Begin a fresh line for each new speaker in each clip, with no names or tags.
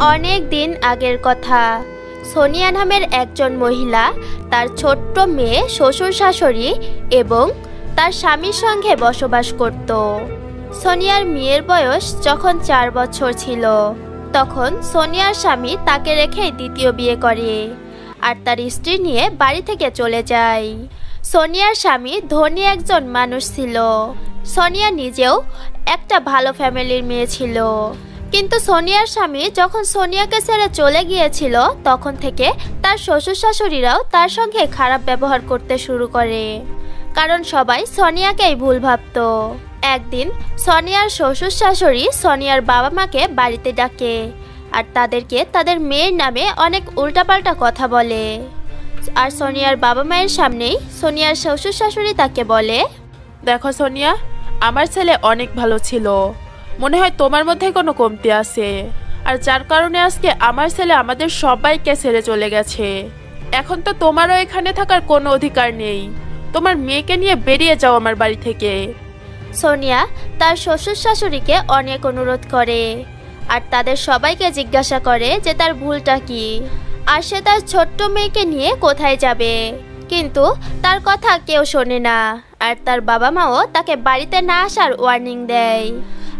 অনেক দিন আগের কথা। সোনিয়া নামের একজন মহিলা, তার ছোট্ট মেয়ে, শ্বশুর শাশুড়ি এবং তার স্বামীর সঙ্গে বসবাস করত। সোনিয়ার মেয়ের বয়স যখন চার বছর ছিল, তখন সোনিয়ার স্বামী তাকে রেখে দ্বিতীয় বিয়ে করে আর তার স্ত্রী নিয়ে বাড়ি থেকে চলে যায়। সোনিয়ার স্বামী ধনী একজন মানুষ ছিল। সোনিয়া নিজেও একটা ভালো ফ্যামিলির মেয়ে ছিল। কিন্তু সোনিয়ার স্বামী যখন সোনিয়াকে ছেড়ে চলে গিয়েছিল, তখন থেকে তার শ্বশুর শাশুড়িরাও তার সঙ্গে খারাপ ব্যবহার করতে শুরু করে। কারণ সবাই সোনিয়াকেই ভুল ভাবত। একদিন সোনিয়ার শ্বশুর শাশুড়ি সোনিয়ার বাবা মাকে বাড়িতে ডাকে আর তাদেরকে তাদের মেয়ের নামে অনেক উল্টাপাল্টা কথা বলে। আর সোনিয়ার বাবা মায়ের সামনেই সোনিয়ার শ্বশুর শাশুড়ি তাকে বলে,
দেখো সোনিয়া, আমার ছেলে অনেক ভালো ছিল। মনে হয় তোমার মধ্যে কোনো কমতি আছে। আর যার কারণে আজকে আমার ছেলে আমাদের সবাইকে ছেড়ে চলে গেছে। এখন তো তোমারও এখানে থাকার কোনো অধিকার নেই। তোমার মেয়েকে নিয়ে বেরিয়ে যাও আমার বাড়ি থেকে।
সোনিয়া, তার শ্বশুর শাশুড়িকে অনেক অনুরোধ করে। আর তাদের সবাইকে জিজ্ঞাসা করে যে তার ভুলটা কি। আর সে তার ছোট্ট মেয়েকে নিয়ে কোথায় যাবে। কিন্তু তার কথা কেউ শোনে না। আর তার বাবা মাও তাকে বাড়িতে না আসার ওয়ার্নিং দেয়।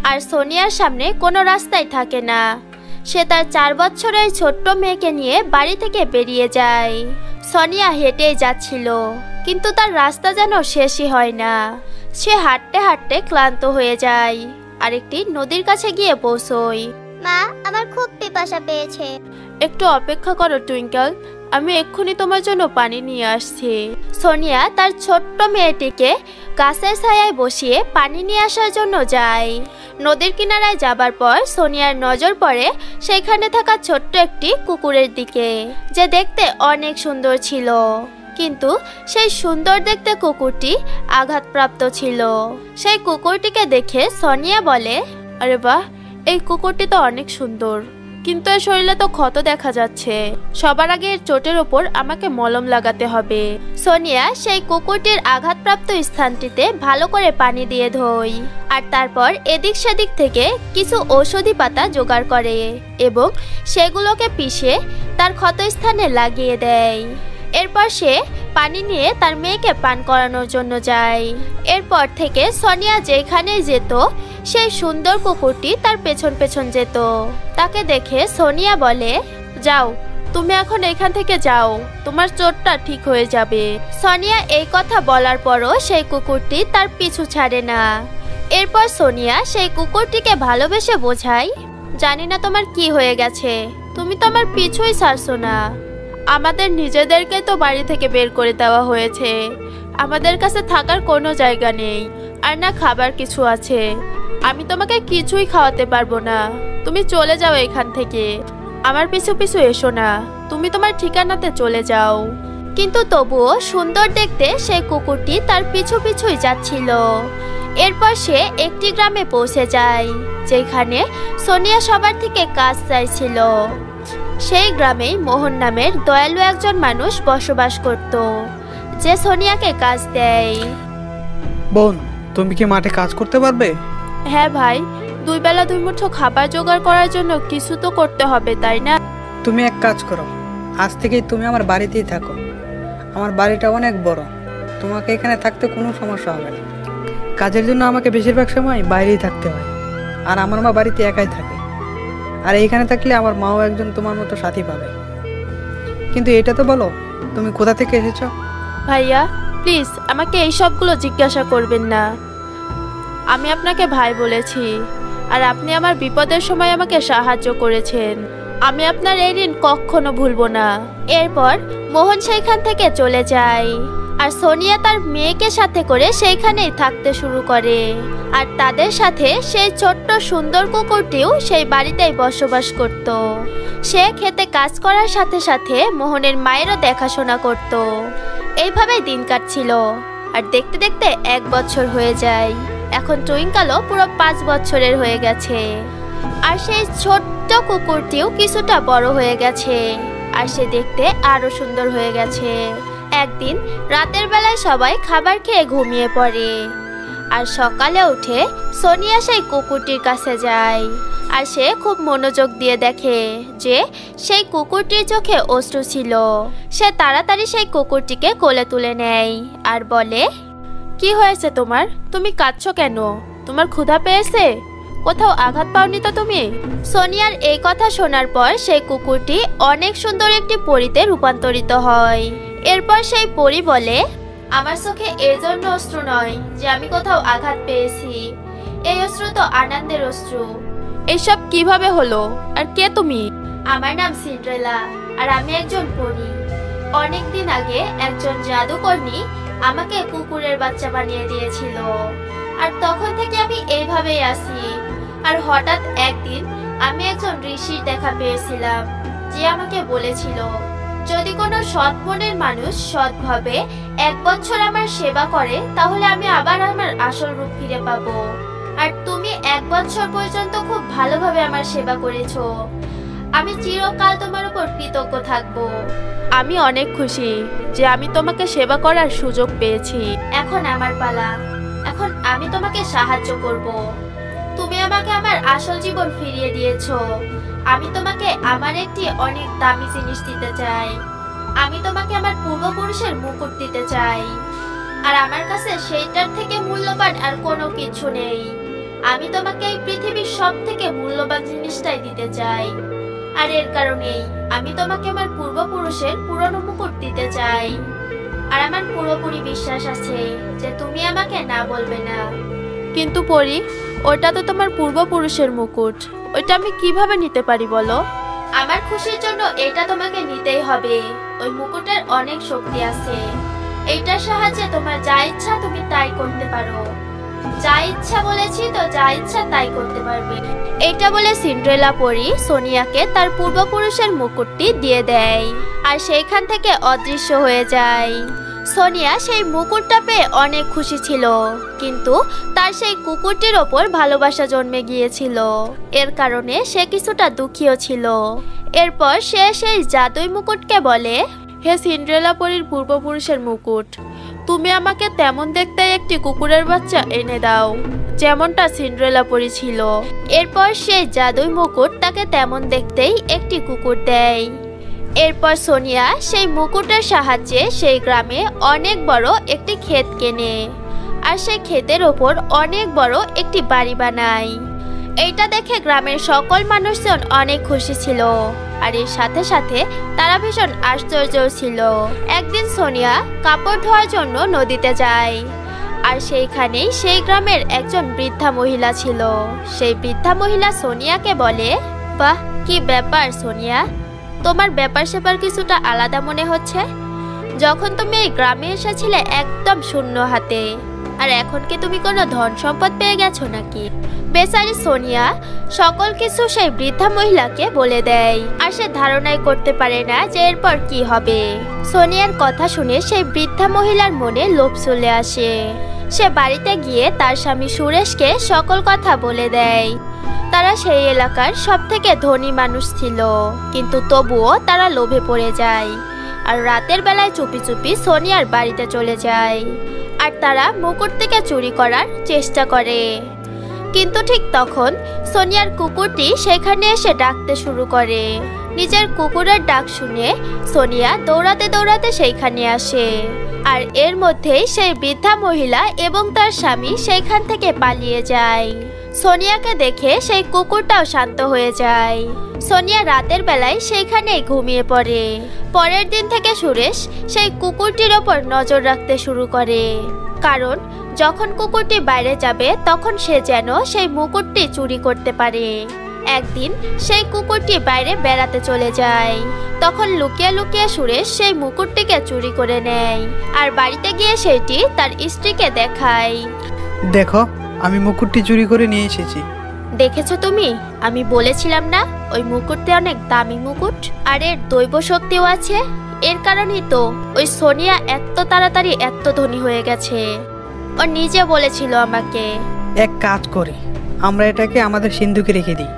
আর সোনিয়ার সামনে কোনো রাস্তাই থাকে না। সে তার চার বছরের ছোট্ট মেয়েকে নিয়ে বাড়ি থেকে বেরিয়ে যায়। সোনিয়া হেঁটেই যাচ্ছিল কিন্তু তার রাস্তা যেন শেষই হয় না। সে হাঁটতে হাঁটতে ক্লান্ত হয়ে যায়। আর একটি নদীর কাছে গিয়ে পৌঁছয়।
মা আমার খুব পিপাসা পেয়েছে।
একটু অপেক্ষা করো টুইঙ্কেল। আমি এক্ষুনি তোমার জন্য পানি নিয়ে আসছি।
সোনিয়া তার ছোট্ট মেয়েটিকে গাছের ছায়ায় বসিয়ে পানি নিয়ে আসার জন্য যায়। নদীর কিনারায় যাবার পর সোনিয়ার নজর পড়ে সেখানে থাকা ছোট্ট একটি কুকুরের দিকে, যে দেখতে অনেক সুন্দর ছিল। কিন্তু সেই সুন্দর দেখতে কুকুরটি আঘাতপ্রাপ্ত ছিল। সেই কুকুরটিকে দেখে সোনিয়া বলে,
আরে বাহ, এই কুকুরটি তো অনেক সুন্দর। কিন্তু এর শরীরে তো ক্ষত দেখা যাচ্ছে। সবার আগে এর চোটের ওপর আমাকে মলম লাগাতে হবে।
সোনিয়া, সেই কুকুরটির আঘাতপ্রাপ্ত স্থানটিতে ভালো করে পানি দিয়ে ধোয়। আর তারপর এদিক সেদিক থেকে কিছু ঔষধি পাতা জোগাড় করে এবং সেগুলোকে পিষে তার ক্ষতস্থানে লাগিয়ে দেয়। এরপর সে পানি নিয়ে তার মেয়েকে পান করানোর জন্য যায়। এরপর থেকে সোনিয়া যেখানে যেত সেই সুন্দর কুকুরটি তার পেছন পেছন যেত। তাকে দেখে সোনিয়া বলে,
যাও, তুমি এখন এখান থেকে যাও, তোমার চোটটা ঠিক হয়ে যাবে।
সোনিয়া এই কথা বলার পরও সেই কুকুরটি তার পিছু ছাড়ে না। এরপর সোনিয়া সেই কুকুরটিকে ভালোবেসে বোঝায়, জানি না তোমার কি হয়ে গেছে, তুমি তো আমার পিছুই ছাড়ছো না।
আমাদের নিজেদেরকে তো বাড়ি থেকে বের করে দেওয়া হয়েছে। আমাদের কাছে থাকার কোনো জায়গা নেই, আর না খাবার কিছু আছে। আমি তোমাকে কিছুই খাওয়াতে পারব না। তুমি চলে যাও এখান থেকে। আমার পিছু পিছু এসো না। তুমি তোমার ঠিকানাতে চলে যাও।
কিন্তু তবুও সুন্দর দেখতে সেই কুকুরটি তার পিছু পিছুই যাচ্ছিল। এরপর সে একটি গ্রামে পৌঁছে যায়, যেখানে সোনিয়া সবার থেকে কাজ চাইছিল। সেই গ্রামেই মোহন নামের দয়ালু একজন মানুষ বসবাস করত, যে সোনিয়াকে কাজ দেয়।
বোন, তুমি কি মাঠে কাজ করতে পারবে?
হ্যাঁ ভাই দুই বেলা দুই মুঠো খাবার জোগাড় করার জন্য কিছু তো করতে হবে তাই না?
তুমি এক কাজ করো আজ থেকেই তুমি আমার বাড়িতেই থাকো। আমার বাড়িটা অনেক বড় তোমাকে এখানে থাকতে কোনো সমস্যা হবে না। কাজের জন্য আমাকে বেশিরভাগ সময় বাইরেই থাকতে হয় আর আমার মা বাড়িতে একাই থাকে। আর এইখানে থাকলে আমার মাও একজন তোমার মতো সাথী পাবে। কিন্তু এটা তো বলো তুমি কোথা থেকে এসেছ?
ভাইয়া প্লিজ আমাকে এই সবগুলো জিজ্ঞাসা করবেন না। আমি আপনাকে ভাই বলেছি, আর আপনি আমার বিপদের সময় আমাকে সাহায্য করেছেন। আমি আপনার এই ঋণ কখনো ভুলবো না।
এরপর মোহন সেইখান থেকে চলে যায়, আর সোনিয়া তার মেয়েকে সাথে করে সেইখানেই থাকতে শুরু করে। আর তাদের সাথে সেই ছোট্ট সুন্দর কুকুরটিও সেই বাড়িতেই বসবাস করত। সে খেতে কাজ করার সাথে সাথে মোহনের মায়েরও দেখাশোনা করত। এইভাবেই দিন কাটছিল, আর দেখতে দেখতে এক বছর হয়ে যায়। এখন টুইঙ্কালও পুরো পাঁচ বছরের হয়ে গেছে। আর সেই ছোট্ট কুকুরটিও কিছুটা বড় হয়ে গেছে। আর সে দেখতে আরও সুন্দর হয়ে গেছে। একদিন রাতের বেলায় সবাই খাবার খেয়ে ঘুমিয়ে পড়ে। আর সকালে উঠে সোনিয়া সেই কুকুরটির কাছে যায়। আর সে খুব মনোযোগ দিয়ে দেখে যে সেই কুকুরটির চোখে অশ্রু ছিল। সে তাড়াতাড়ি সেই কুকুরটিকে কোলে তুলে নেয় আর বলে
কি হয়েছে তোমার? তুমি কাঁদছো কেন? তোমার ক্ষুধা পেয়েছে? কোথাও আঘাত পাওনি তো তুমি?
সোনিয়ার এই কথা শোনার পর সেই কুকুরটি অনেক সুন্দর একটি পরিতে রূপান্তরিত হয়। এরপর সেই পরি বলে, আমার চোখে এর জন্য অশ্রু নয় যে আমি কোথাও আঘাত পেয়েছি। এই অশ্রু তো আনন্দের অশ্রু।
এসব কীভাবে হলো? আর কে তুমি?
আমার নাম সিন্ড্রেলা, আর আমি একজন পরী। অনেকদিন আগে একজন জাদুকর্ণী আমাকে কুকুরের বাচ্চা বানিয়ে দিয়েছিল। আর তখন থেকে আমি এইভাবেই আছি। আর হঠাৎ একদিন আমি একজন ঋষির দেখা পেয়েছিলাম, যে আমাকে বলেছিল, যদি কোনো সৎ মনের মানুষ সৎভাবে এক বছর আমার সেবা করে, তাহলে আমি আবার আমার আসল রূপ ফিরে পাবো। আর তুমি এক বছর পর্যন্ত খুব ভালোভাবে আমার সেবা করেছ। আমি চিরকাল তোমার উপর কৃতজ্ঞ থাকব।
আমি অনেক খুশি যে আমি তোমাকে সেবা করার সুযোগ পেয়েছি।
এখন আমার পালা। এখন আমি তোমাকে সাহায্য করব। তুমি আমাকে আমার আসল জীবন ফিরিয়ে দিয়েছ। আমি তোমাকে আমার একটি অনেক দামি জিনিস দিতে চাই। আমি তোমাকে আমার পূর্বপুরুষের মুকুট দিতে চাই। আর আমার কাছে সেইটার থেকে মূল্যবান আর কোনো কিছু নেই। আমি তোমাকে এই পৃথিবীর সব থেকে মূল্যবান জিনিসটাই দিতে চাই। আর এর কারণেই আমি তোমাকে আমার পূর্বপুরুষের পুরনো মুকুট দিতে চাই। আর আমার পুরোপুরি বিশ্বাস আছে যে তুমি আমাকে না বলবে না।
কিন্তু পরি ওটা তো তোমার পূর্বপুরুষের মুকুট। ওইটা আমি কীভাবে নিতে পারি বলো?
আমার খুশির জন্য এটা তোমাকে নিতেই হবে। ওই মুকুটের অনেক শক্তি আছে। এইটার সাহায্যে তোমার যা ইচ্ছা তুমি তাই করতে পারো। যা ইচ্ছা বলেছি তো যা ইচ্ছা তাই করতে পারবে। এটা বলে সিন্ড্রেলা পরি সোনিয়াকে তার পূর্বপুরুষের মুকুটটি দিয়ে দেয় আর সেইখান থেকে অদৃশ্য হয়ে যায়। সোনিয়া সেই মুকুটটা পেয়ে অনেক খুশি ছিল, কিন্তু তার সেই কুকুরটির ওপর ভালোবাসা জন্মে গিয়েছিল। এর কারণে সে কিছুটা দুঃখীও ছিল। এরপর সে সেই জাদুই মুকুটকে বলে
হে সিন্ড্রেলা পরীর পূর্বপুরুষের মুকুট। তুমি আমাকে তেমন দেখতে একটি কুকুরের বাচ্চা এনে দাও, যেমনটা সিন্ড্রেলা পরি ছিল।
এরপর সেই জাদুই মুকুট তাকে তেমন দেখতেই একটি কুকুর দেয়। এরপর সোনিয়া সেই মুকুটের সাহায্যে সেই গ্রামে অনেক বড় একটি ক্ষেত কেনে, আর সেই ক্ষেতের ওপর অনেক বড় একটি বাড়ি বানায়। এইটা দেখে গ্রামের সকল মানুষজন অনেক খুশি ছিল। আর এর সাথে সাথে তারা ভীষণ আশ্চর্য ছিল। একদিন সোনিয়া কাপড় ধোয়ার জন্য নদীতে যায়। আর সেইখানেই সেই গ্রামের একজন বৃদ্ধা মহিলা ছিল। সেই বৃদ্ধা মহিলা সোনিয়াকে বলে, বাহ, কি ব্যাপার সোনিয়া? তোমার ব্যাপার স্যাপার কিছুটা আলাদা মনে হচ্ছে? যখন তুমি এই গ্রামে এসেছিলে একদম শূন্য হাতে। আর এখন কি তুমি কোনো ধন সম্পদ পেয়ে গেছো নাকি? বেচারি সোনিয়া সকল কিছু সেই বৃদ্ধা মহিলাকে বলে দেয়। আর সে ধারণাই করতে পারে না যে এরপর কি হবে। সোনিয়ার কথা শুনে সেই বৃদ্ধা মহিলার মনে লোভ চলে আসে। সে বাড়িতে গিয়ে তার স্বামী সুরেশকে সকল কথা বলে দেয়। তারা সেই এলাকার সব থেকে ধনী মানুষ ছিল। কিন্তু তবুও তারা লোভে পড়ে যায়। আর রাতের বেলায় চুপি চুপি সোনিয়ার বাড়িতে চলে যায়। আর তারা মুকুট থেকে চুরি করার চেষ্টা করে। কিন্তু ঠিক তখন সোনিয়ার কুকুরটি সেখানে এসে ডাকতে শুরু করে। নিজের কুকুরের ডাক শুনে সোনিয়া দৌড়াতে দৌড়াতে সেইখানে আসে। আর এর মধ্যেই সেই বৃদ্ধা মহিলা এবং তার স্বামী সেইখান থেকে পালিয়ে যায়। সোনিয়াকে দেখে সেই কুকুরটাও শান্ত হয়ে যায়। সোনিয়া রাতের বেলায় সেইখানেই ঘুমিয়ে পড়ে। পরের দিন থেকে সুরেশ সেই কুকুরটির ওপর নজর রাখতে শুরু করে। কারণ যখন কুকুরটি বাইরে যাবে তখন সে যেন সেই মুকুটটি চুরি করতে পারে। একদিন সেই কুকুরটি বাইরে বেড়াতে চলে যায়। তখন লুকিয়ে লুকিয়ে সুরেশ সেই মুকুটটিকে চুরি করে নেয় আর বাড়িতে গিয়ে সেটি তার স্ত্রীকে দেখায়।
দেখো আমি মুকুটটি চুরি করে নিয়ে এসেছি।
দেখেছ তুমি? আমি বলেছিলাম না ওই মুকুটটি অনেক দামি মুকুট আর এর দৈব শক্তিও আছে। এর কারণেই তো ওই সোনিয়া এত তাড়াতাড়ি এত ধনী হয়ে গেছে। ও নিজে বলেছিল আমাকে।
এক কাজ করি আমরা এটাকে আমাদের সিন্ধুকে রেখে দিই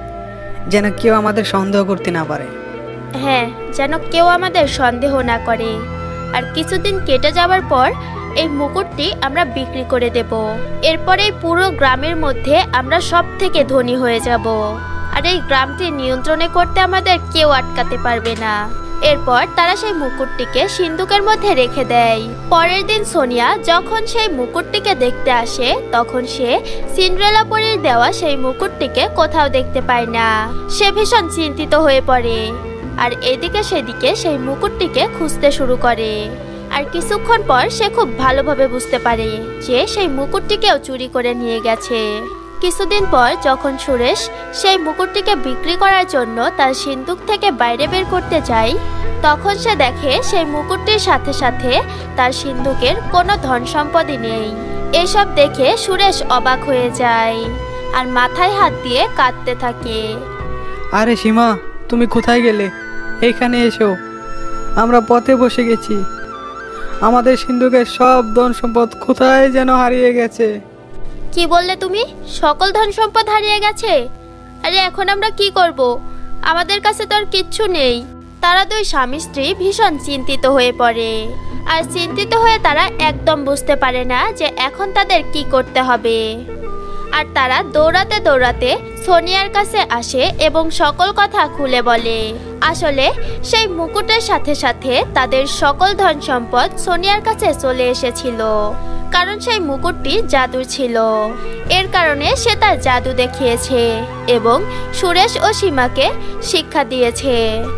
যেন কেউ আমাদের সন্দেহ করতে না পারে।
হ্যাঁ যেন কেউ আমাদের সন্দেহ না করে। আর কিছুদিন কেটে যাওয়ার পর এই মুকুটটি আমরা বিক্রি করে দেব। এরপর পুরো গ্রামের মধ্যে আমরা সব থেকে ধনী হয়ে যাব। আর এই গ্রামটি নিয়ন্ত্রণে করতে আমাদের কেউ আটকাতে পারবে না। এরপর তারা সেই মুকুটটিকে সিন্ধুকের মধ্যে রেখে দেয়। পরের দিন সোনিয়া যখন সেই মুকুটটিকে দেখতে আসে, তখন সে সিন্ড্রেলা পরীর দেওয়া সেই মুকুটটিকে কোথাও দেখতে পায় না। সে ভীষণ চিন্তিত হয়ে পড়ে আর এদিকে সেদিকে সেই মুকুটটিকে খুঁজতে শুরু করে। আর কিছুক্ষণ পর সে খুব ভালোভাবে বুঝতে পারে যে সেই মুকুটটিকেও চুরি করে নিয়ে গেছে। কিছুদিন পর যখন সুরেশ সেই মুকুটটিকে বিক্রি করার জন্য তার সিন্দুক থেকে বাইরে বের করতে যায়, তখন সে দেখে সেই মুকুটটির সাথে সাথে তার সিন্দুকের কোনো ধন সম্পদই নেই। এসব দেখে সুরেশ অবাক হয়ে যায় আর মাথায় হাত দিয়ে কাঁদতে থাকে।
আরে সীমা, তুমি কোথায় গেলে? এইখানে এসো। আমরা পথে বসে গেছি। আমাদের সিন্ধুকের সব ধন সম্পদ কোথায় যেন হারিয়ে গেছে?
কি বললে তুমি? সকল ধন সম্পদ হারিয়ে গেছে। আরে এখন আমরা কি করব? আমাদের কাছে তো আর কিচ্ছু নেই। তারা দুই স্বামী স্ত্রী ভীষণ চিন্তিত হয়ে পড়ে। আর চিন্তিত হয়ে তারা একদম বুঝতে পারে না যে এখন তাদের কি করতে হবে। আর তারা দৌড়াতে দৌড়াতে সোনিয়ার কাছে আসে এবং সকল কথা খুলে বলে। আসলে সেই মুকুটের সাথে সাথে তাদের সকল ধন সম্পদ সোনিয়ার কাছে চলে এসেছিল, কারণ সেই মুকুটটি জাদুর ছিল। এর কারণে সে তার জাদু দেখিয়েছে এবং সুরেশ ও সীমাকে শিক্ষা দিয়েছে।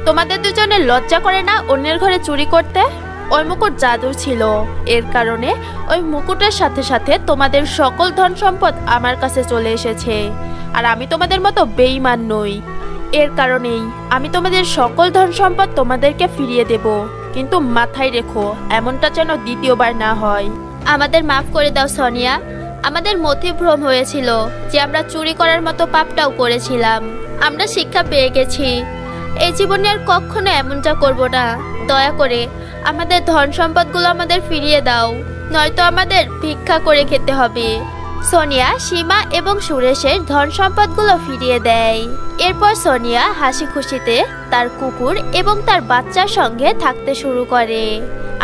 তোমাদের দুজনে লজ্জা করে না অন্যের ঘরে চুরি করতে? ওই মুকুট জাদুর ছিল। এর কারণে ওই মুকুটের সাথে সাথে তোমাদের সকল ধন সম্পদ আমার কাছে চলে এসেছে। আর আমি তোমাদের মতো বেইমান নই। এর কারণেই আমি তোমাদের সকল ধন সম্পদ তোমাদেরকে ফিরিয়ে দেব। কিন্তু মাথায় রেখো, এমনটা যেন দ্বিতীয়বার না হয়।
আমাদের মাফ করে দাও, সোনিয়া। আমাদের মতিভ্রম হয়েছিল যে আমরা চুরি করার মতো পাপটাও করেছিলাম। আমরা শিক্ষা পেয়ে গেছি। এই জীবনে আর কখনো এমনটা করব না। দয়া করে আমাদের ধন সম্পদগুলো আমাদের ফিরিয়ে দাও, নয়তো আমাদের ভিক্ষা করে খেতে হবে। সোনিয়া, সীমা এবং সুরেশের ধন সম্পদগুলো ফিরিয়ে দেয়। এরপর সোনিয়া হাসি খুশিতে তার কুকুর এবং তার বাচ্চার সঙ্গে থাকতে শুরু করে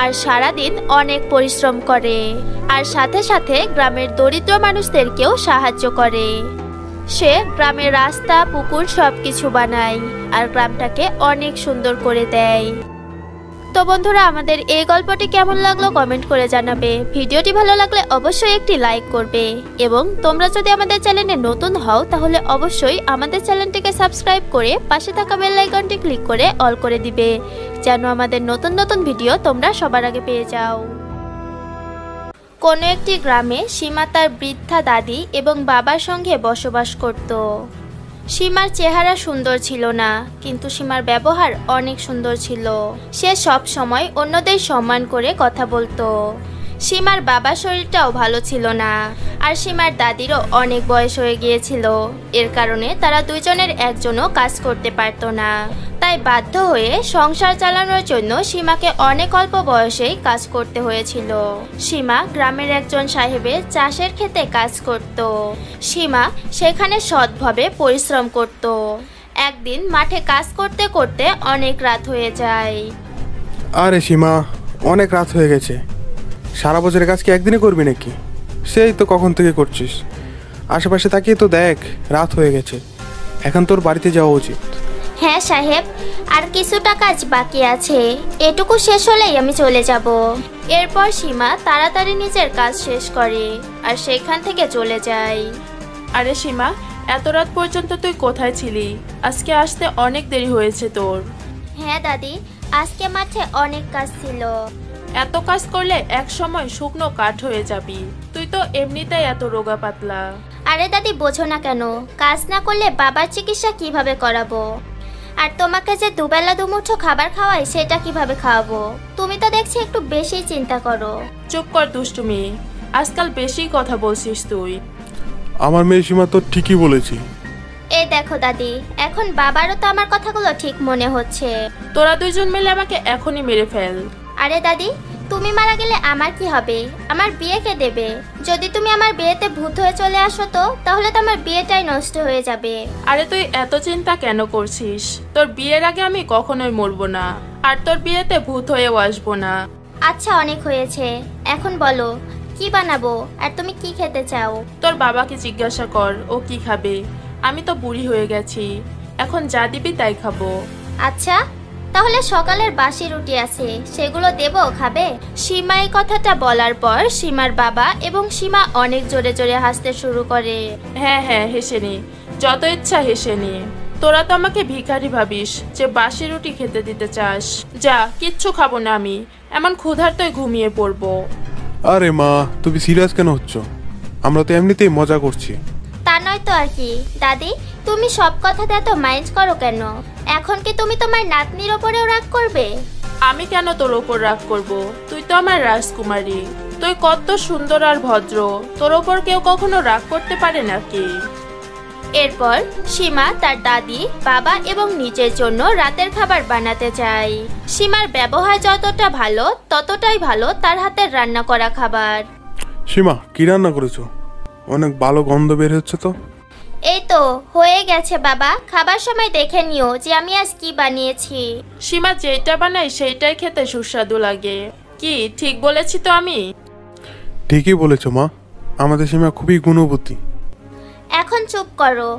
আর সারাদিন অনেক পরিশ্রম করে আর সাথে সাথে গ্রামের দরিদ্র মানুষদেরকেও সাহায্য করে। সে গ্রামের রাস্তা, পুকুর সব কিছু বানায় আর গ্রামটাকে অনেক সুন্দর করে দেয়। তো বন্ধুরা, আমাদের এই গল্পটি কেমন লাগল কমেন্ট করে জানাবে। ভিডিওটি ভালো লাগলে অবশ্যই একটি লাইক করবে। এবং তোমরা যদি আমাদের চ্যানেলে নতুন হও, তাহলে অবশ্যই আমাদের চ্যানেলটিকে সাবস্ক্রাইব করে পাশে থাকা বেল আইকনটি ক্লিক করে অল করে দিবে, যেন আমাদের নতুন নতুন ভিডিও তোমরা সবার আগে পেয়ে যাও। কোনো একটি গ্রামে সীমা তার বৃদ্ধা দাদি এবং বাবার সঙ্গে বসবাস করত। সীমার চেহারা সুন্দর ছিল না, কিন্তু সীমার ব্যবহার অনেক সুন্দর ছিল। সে সব সময় অন্যদের সম্মান করে কথা বলতো। সীমার বাবার শরীরটাও ভালো ছিল না, আর সীমার দাদিরও অনেক বয়স হয়ে গিয়েছিল। এর কারণে তারা দুজনের একজনও কাজ করতে পারতো না। তাই বাধ্য হয়ে সংসার চালানোর জন্য সীমাকে অনেক অল্প বয়সেই কাজ করতে হয়েছিল। সীমা গ্রামের একজন সাহেবের চাষের ক্ষেতে কাজ করত। সীমা সেখানে সৎভাবে পরিশ্রম করত। একদিন মাঠে কাজ করতে করতে অনেক রাত হয়ে যায়।
আরে সীমা, অনেক রাত হয়ে গেছে। সারা বছরের কাজ কি একদিনে করবি নাকি? সেই তো কখন থেকে করছিস। আশেপাশে তাকিয়ে তো দেখ রাত হয়ে গেছে। এখন তোর বাড়িতে যাওয়া উচিত।
হ্যাঁ সাহেব আর কিছুটা কাজ বাকি আছে। এটুকু শেষ হলেই আমি চলে যাব।
এরপর সীমা তাড়াতাড়ি নিজের কাজ শেষ করে আর সেখান থেকে চলে যায়।
আরে সীমা এত রাত পর্যন্ত তুই কোথায় ছিলি? আজকে আসতে অনেক দেরি হয়েছে তোর।
হ্যাঁ দাদি আজকে মাঠে অনেক কাজ ছিল।
এত কাজ করলে এক সময় শুকনো কাঠ হয়ে যাবি। তুই তো এমনিতেই এত রোগা পাতলা।
আরে দাদি বোঝো না কেন? কাজ না করলে বাবার চিকিৎসা কীভাবে করাবো? আর তোমাকে যে দুবেলা দুমুঠো খাবার খাওয়াই সেটা কীভাবে খাওয়াবো? তুমি তো দেখছি একটু বেশি চিন্তা করো।
চুপ কর দুষ্টুমি। আজকাল বেশি কথা বলছিস তুই।
আমার মেয়ে সীমা তো ঠিকই বলেছি।
এই দেখো দাদি এখন বাবারও তো আমার কথাগুলো ঠিক মনে হচ্ছে।
তোরা দুইজন মিলে আমাকে এখনই মেরে ফেল।
আরে দাদি তুমি মারা গেলে আমার কি হবে? আমার বিয়ে কে দেবে? যদি তুমি আমার বিয়েতে ভূত হয়ে চলে আসো তো তাহলে তো আমার বিয়েটাই নষ্ট হয়ে যাবে।
আরে তুই এত চিন্তা কেন করছিস? তোর বিয়ের আগে আমি কখনোই মরবো না আর তোর বিয়েতে ভূত হয়েও আসব না।
আচ্ছা অনেক হয়েছে। এখন বলো কি বানাবো আর তুমি কি খেতে চাও?
তোর বাবাকে জিজ্ঞাসা কর ও কি খাবে? আমি তো বুড়ি হয়ে গেছি এখন যা দিবি তাই খাব।
আচ্ছা তাহলে সকালের বাসি রুটি আছে সেগুলো দেবো খাবে?
সীমা এই কথাটা বলার পর সীমার বাবা এবং সীমা অনেক জোরে জোরে হাসতে শুরু করে।
হ্যাঁ হ্যাঁ হেসে নি। যত ইচ্ছা হেসে নি। তোরা তো আমাকে ভিখারি ভাবিস যে বাসি রুটি খেতে দিতে চাস। যা কিচ্ছু খাব না আমি। এমন ক্ষুধার্তই ঘুমিয়ে পড়ব।
আরে মা তুমি সিরিয়াস কেন হচ্ছ? আমরা তো এমনিতেই মজা করছি।
তা নয় তো আর কি। দাদি তুমি সব কথাতে এত মাইন্ড করো কেন? এখন কি তুমি তোমার নাতনির ওপরেও রাগ করবে?
আমি কেন তোর ওপর রাগ করব? তুই তো আমার রাজকুমারী। তুই কত সুন্দর আর ভদ্র। তোর ওপর কেউ কখনো রাগ করতে পারে নাকি?
এরপর সীমা তার দাদি বাবা এবং নিজের জন্য রাতের খাবার বানাতে চায়। সীমার ব্যবহার যতটা ভালো ততটাই ভালো তার হাতের রান্না করা খাবার।
সীমা কি রান্না করেছ? অনেক ভালো গন্ধ বের হচ্ছে তো।
এই তো হয়ে গেছে বাবা। খাবার সময় দেখে নিও যে আমি আজ কি বানিয়েছি।
সীমা যেটা বানাই সেইটাই খেতে সুস্বাদু লাগে। কি ঠিক বলেছি তো আমি?
ঠিকই বলেছ মা। আমাদের সীমা খুবই গুণবতী।
এখন চুপ করো।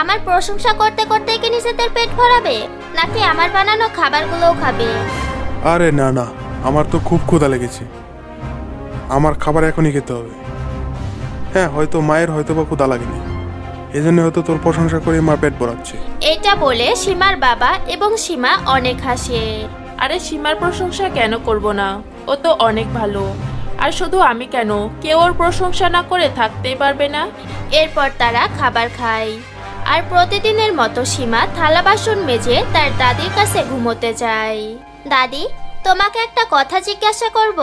আমার প্রশংসা করতে করতে কি নিজেদের পেট ভরাবে? নাকি আমার বানানো খাবারগুলোও খাবে?
আরে না না আমার তো খুব ক্ষুধা লেগেছে। আমার খাবার এখনই খেতে হবে। হ্যাঁ হয়তো মায়ের হয়তো বা ক্ষুধা লাগেনি। এই জন্য হয়তো তোর প্রশংসা করে মা পেট ভরাচ্ছে।
এটা বলে সীমার বাবা এবং সীমা অনেক হাসে।
আরে সীমার প্রশংসা কেন করব না? ও তো অনেক ভালো। আর শুধু আমি কেন? কেউ ওর প্রশংসা না করে থাকতেই পারবে না?
এরপর তারা খাবার খায়। আর প্রতিদিনের মতো সীমা থালা বাসন মেজে তার দাদির কাছে ঘুমোতে যায়।
দাদি তোমাকে একটা কথা জিজ্ঞাসা করব?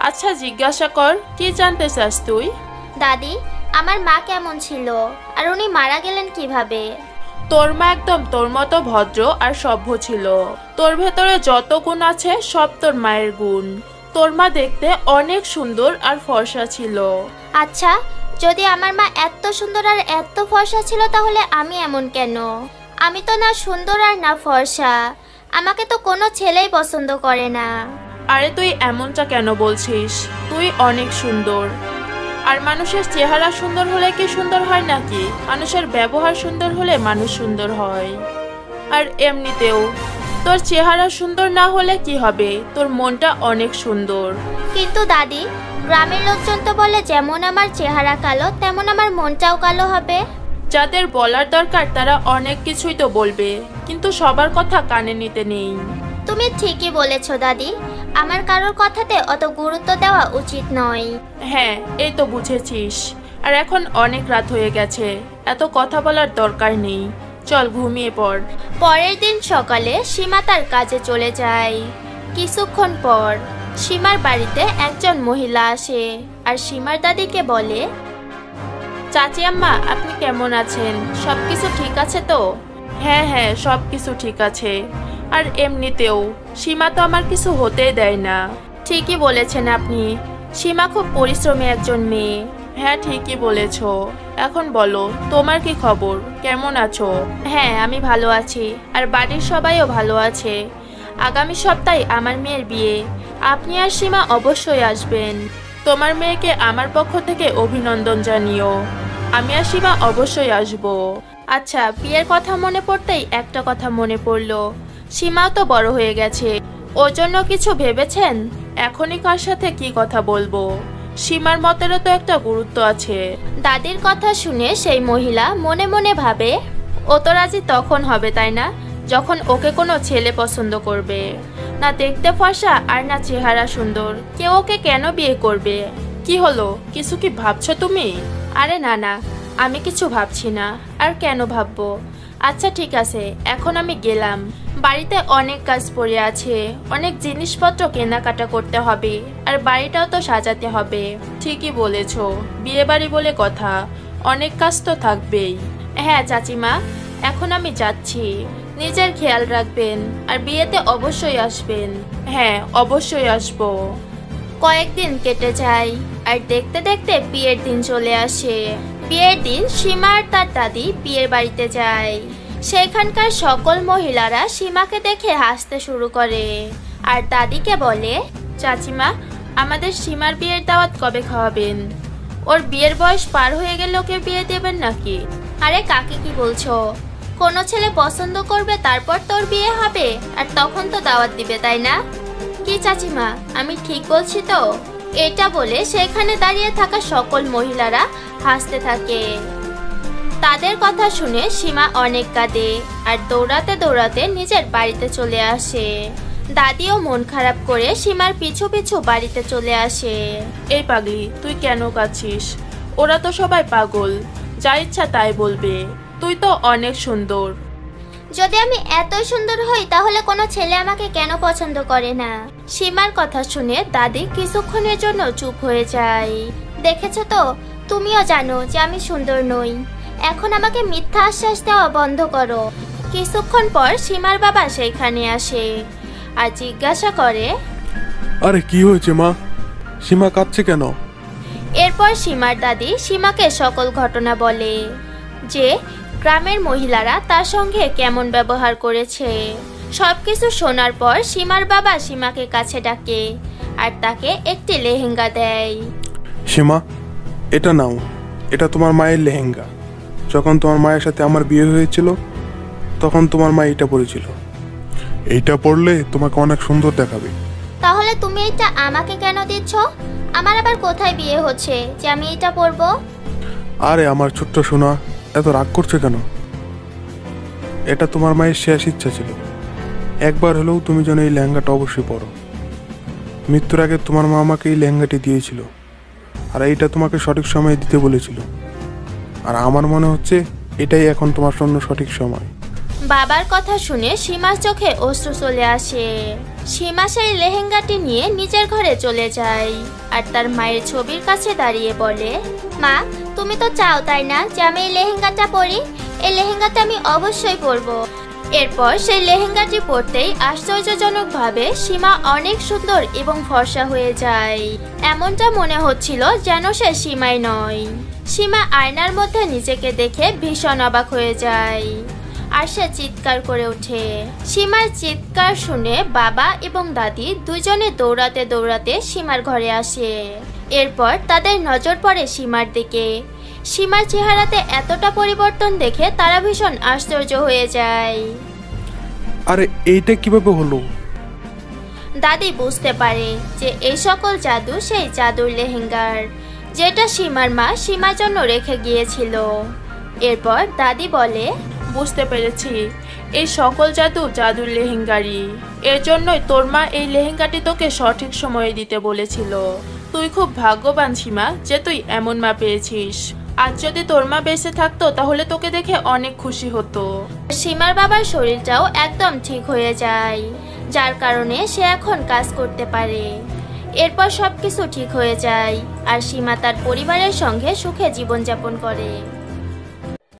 আচ্ছা জিজ্ঞাসা কর। কি জানতে চাস তুই?
দাদি আমার মা কেমন ছিল? আর উনি মারা গেলেন কীভাবে?
তোর মা একদম তোর মতো ভদ্র আর সভ্য ছিল। তোর ভেতরে যত গুণ আছে সব তোর মায়ের গুণ। তোর মা দেখতে অনেক সুন্দর আর ফর্সা ছিল।
আচ্ছা যদি আমার মা এত সুন্দর আর এত ফর্সা ছিল তাহলে আমি এমন কেন? আমি তো না সুন্দর আর না ফর্সা। আমাকে তো কোনো ছেলেই পছন্দ করে না।
আরে তুই এমনটা কেন বলছিস? তুই অনেক সুন্দর। আর মানুষের চেহারা সুন্দর হলে কি সুন্দর হয় নাকি? মানুষের ব্যবহার সুন্দর হলে মানুষ সুন্দর হয়। আর এমনিতেও তোর চেহারা সুন্দর না হলে কি হবে? তোর মনটা অনেক সুন্দর।
কিন্তু দাদি গ্রামের লোকজন তো বলে যেমন আমার চেহারা কালো তেমন আমার মনটাও কালো হবে।
যাদের বলার দরকার তারা অনেক কিছুই তো বলবে কিন্তু সবার কথা কানে নিতে নেই।
তুমি ঠিকই বলেছ দাদি আমার কারোর কথাতে অত গুরুত্ব দেওয়া উচিত নয়।
হ্যাঁ এই তো বুঝেছিস। আর এখন অনেক রাত হয়ে গেছে। এত কথা বলার দরকার নেই। চল ঘুমিয়ে পড়।
পরের দিন সকালে সীমা তার কাজে চলে যায়। কিছুক্ষণ পর সীমার বাড়িতে একজন মহিলা আসে আর সীমার দাদিকে বলে
চাচি আম্মা আপনি কেমন আছেন? সব কিছু ঠিক আছে তো? হ্যাঁ হ্যাঁ সব কিছু ঠিক আছে। আর এমনিতেও সীমা তো আমার কিছু হতেই দেয় না।
ঠিকই বলেছেন আপনি। সীমা খুব পরিশ্রমী একজন মেয়ে।
হ্যাঁ ঠিকই বলেছ। এখন বলো, তোমার কি খবর? কেমন আছো?
হ্যাঁ আমি ভালো আছি। আর বাড়ির সবাইও ভালো আছে। আগামী সপ্তাহে আমার মেয়ের বিয়ে। আপনি আর সীমা অবশ্যই আসবেন।
তোমার মেয়েকে আমার পক্ষ থেকে অভিনন্দন জানিও। আমি আর সীমা অবশ্যই আসব।
আচ্ছা বিয়ের কথা মনে পড়তেই একটা কথা মনে পড়ল। সীমাও তো বড় হয়ে গেছে। ওর জন্য কিছু ভেবেছেন?
এখনই কার সাথে কি কথা বলব? সীমার মতেরও তো একটা গুরুত্ব আছে।
দাদির কথা শুনে সেই মহিলা মনে মনে ভাবে, ও তো রাজি তখন হবে, তাই না? যখন ওকে কোনো ছেলে পছন্দ করবে। না দেখতে ফর্সা আর না চেহারা সুন্দর। কেউ ওকে কেন বিয়ে করবে?
কি হলো? কিছু কি ভাবছ তুমি?
আরে না না, আমি কিছু ভাবছি না। আর কেন ভাববো? আচ্ছা ঠিক আছে, এখন আমি গেলাম। বাড়িতে অনেক কাজ পড়ে আছে, অনেক জিনিসপত্র কেনাকাটা করতে হবে, আর বাড়িটাও তো সাজাতে হবে।
ঠিকই বলেছ বিয়ে বাড়ি বলে কথা, অনেক কাজ তো থাকবেই।
হ্যাঁ চাচিমা, এখন আমি যাচ্ছি। নিজের খেয়াল রাখবেন, আর বিয়েতে অবশ্যই আসবেন।
হ্যাঁ অবশ্যই আসব।
কয়েকদিন কেটে যায়, আর দেখতে দেখতে বিয়ের দিন চলে আসে। বিয়ের দিন সীমা আর তার দাদি বিয়ের বাড়িতে যায়। সেখানকার সকল মহিলারা সীমাকে দেখে হাসতে শুরু করে। আর দাদিকে বলে, চাচিমা, আমাদের সীমার বিয়ের দাওয়াত কবে খাওয়াবেন? ওর বিয়ের বয়স পার হয়ে গেলে ওকে বিয়ে দেবেন নাকি?
আরে কাকে কি বলছো? কোনো ছেলে পছন্দ করবে তারপর তোর বিয়ে হবে, আর তখন তো দাওয়াত দিবে, তাই না? কি চাচিমা, আমি ঠিক বলছি তো? এটা বলে সেখানে দাঁড়িয়ে থাকা সকল মহিলারা হাসতে থাকে। তাদের কথা শুনে সীমা অনেক কাঁদে আর দৌড়াতে দৌড়াতে নিজের বাড়িতে চলে আসে। দাদিও মন খারাপ করে সীমার পিছু পিছু বাড়িতে চলে আসে।
এই পাগলি তুই কেন কাঁদছিস? ওরা তো সবাই পাগল যা ইচ্ছা তাই বলবে। তুই তো অনেক সুন্দর।
যদি আমি এত সুন্দর হই তাহলে কোনো ছেলে আমাকে কেন পছন্দ করে না?
সীমার কথা শুনে দাদি কিছুক্ষণের জন্য চুপ হয়ে যায়।
দেখেছ তো? তুমিও জানো যে আমি সুন্দর নই। এখন আমাকে মিথ্যা আশ্বাস দেওয়া বন্ধ করো।
কিছুক্ষণ পর সীমার বাবা সেইখানে আসে আর জিজ্ঞাসা করে
আরে কি হয়েছে মা? সীমা কাঁদছে কেন?
এরপর সীমার দাদি সীমাকে সকল ঘটনা বলে যে গ্রামের মহিলারা তার সঙ্গে কেমন ব্যবহার করেছে? সবকিছু শোনার পর সীমার বাবা সীমাকে কাছে ডাকে আর তাকে একটি লেহেঙ্গা দেয়।
সীমা এটা নাও। এটা তোমার মায়ের লেহেঙ্গা। যখন তোমার মায়ের সাথে আমার বিয়ে হয়েছিল তখন তোমার মা এটা পরেছিল। এইটা পরলে তোমাকে অনেক সুন্দর দেখাবে।
তাহলে তুমি এটা আমাকে কেন দিচ্ছ? আমার আবার কোথায় বিয়ে হচ্ছে যে আমি এটা পরবো?
আরে আমার ছোট্ট সোনা এত রাগ করছে কেন? এটা তোমার মায়ের শেষ ইচ্ছা ছিল। একবার হলেও তুমি যেন এই লেহেঙ্গাটা অবশ্যই পরো। মৃত্যুর আগে তোমার মা আমাকে এই লেহেঙ্গাটি দিয়েছিল, আর এইটা তোমাকে সঠিক সময়ে দিতে বলেছিল। আর আমার মনে হচ্ছে এটাই এখন তোমার জন্য সঠিক সময়।
বাবার কথা শুনে সীমার চোখে অশ্রু চলে আসে। সীমা সেই লেহেঙ্গাটি নিয়ে নিজের ঘরে চলে যায়, আর তার মায়ের ছবির কাছে দাঁড়িয়ে বলে,
মা, তুমি তো চাও, তাই না, যে আমি এই লেহেঙ্গাটা পরি? এই লেহেঙ্গাটা আমি অবশ্যই পরবো।
এরপর সেই লেহেঙ্গাটি পরতেই আশ্চর্যজনকভাবে সীমা অনেক সুন্দর এবং ফর্সা হয়ে যায়। এমনটা মনে হচ্ছিল যেন সে সীমাই নয়। সীমা আয়নার মধ্যে নিজেকে দেখে ভীষণ অবাক হয়ে যায় আর সে চিৎকার করে ওঠে। সীমার চিৎকার শুনে বাবা এবং দাদি দুজনে দৌড়াতে দৌড়াতে সীমার ঘরে আসে। এরপর তাদের নজর পড়ে সীমার দিকে। সীমার চেহারাতে এতটা পরিবর্তন দেখে তারা ভীষণ আশ্চর্য হয়ে যায়।
আরে এইটা কীভাবে হলো?
দাদি বুঝতে পারে যে এই সকল জাদু সেই জাদুর লেহেঙ্গার যেটা সীমার মা সীমার জন্য রেখে গিয়েছিল। এরপর দাদি বলে
বুঝতে পেরেছি এই সকল জাদু জাদুর লেহেঙ্গারি এর জন্যই তোর মা এই লেহেঙ্গাটি তোকে সঠিক সময়ে দিতে বলেছিল। তুই খুব ভাগ্যবান সীমা যে তুই এমন মা পেয়েছিস। আজ যদি তোর মা বেঁচে থাকতো, তাহলে তোকে দেখে অনেক খুশি হতো।
সীমার বাবার শরীরটাও একদম ঠিক হয়ে যায়, যার কারণে সে এখন কাজ করতে পারে। এরপর সবকিছু ঠিক হয়ে যায়, আর সীমা তার পরিবারের সঙ্গে সুখে জীবনযাপন করে।